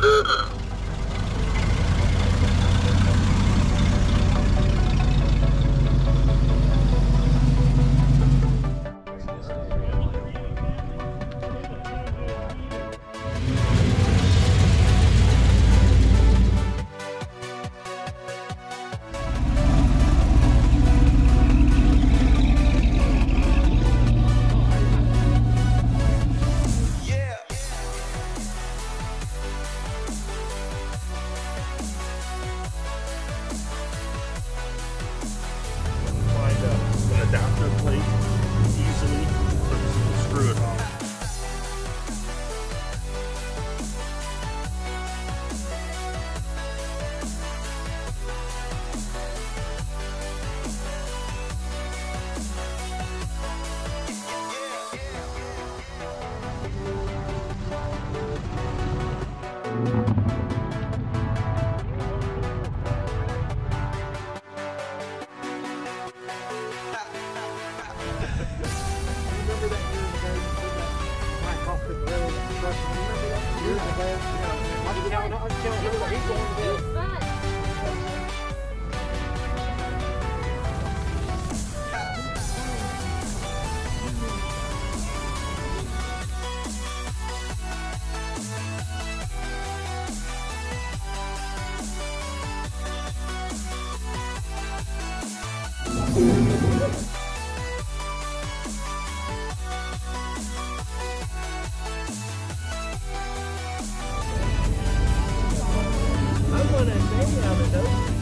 Ha ha ha! Rail construction? Going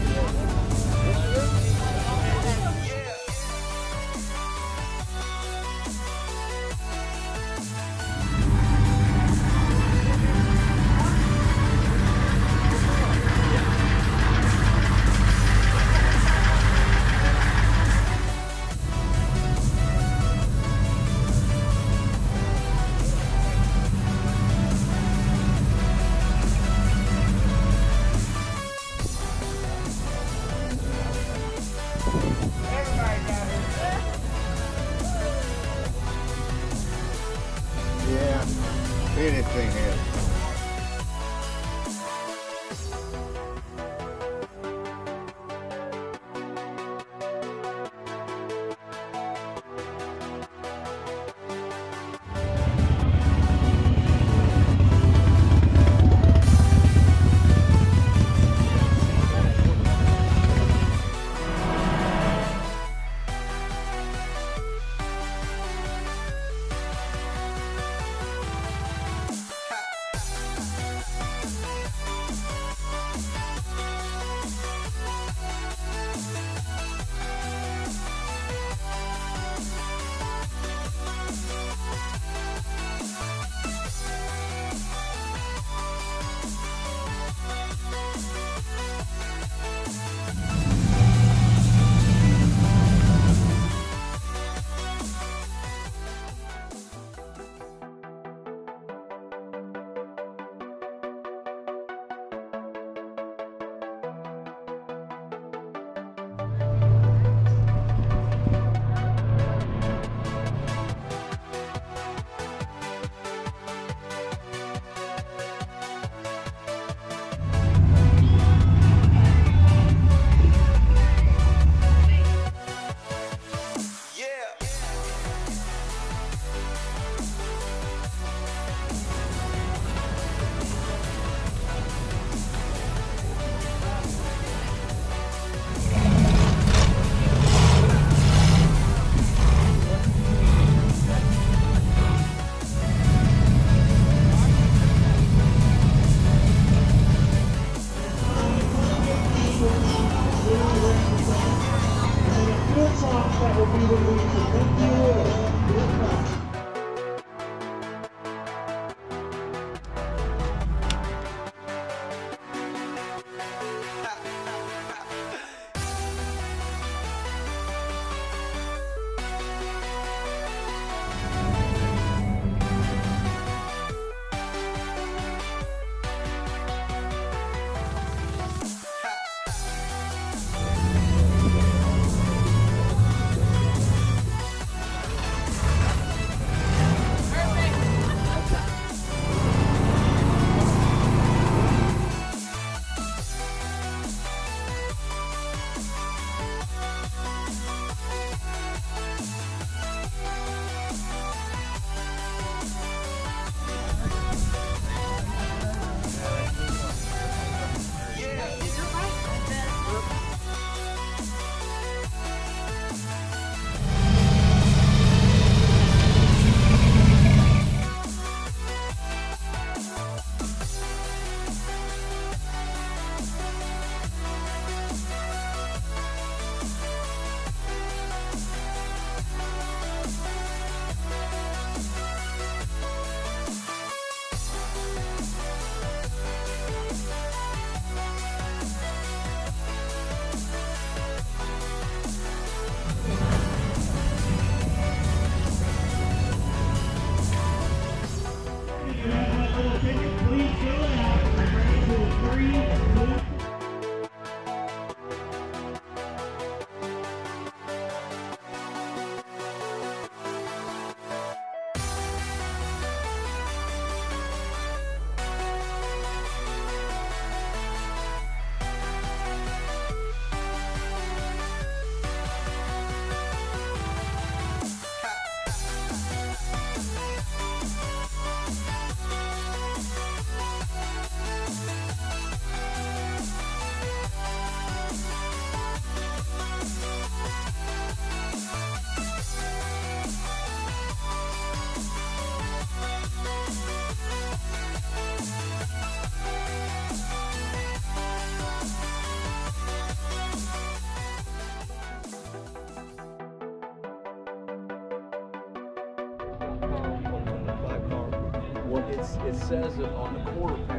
it's, it says it on the quarter panel,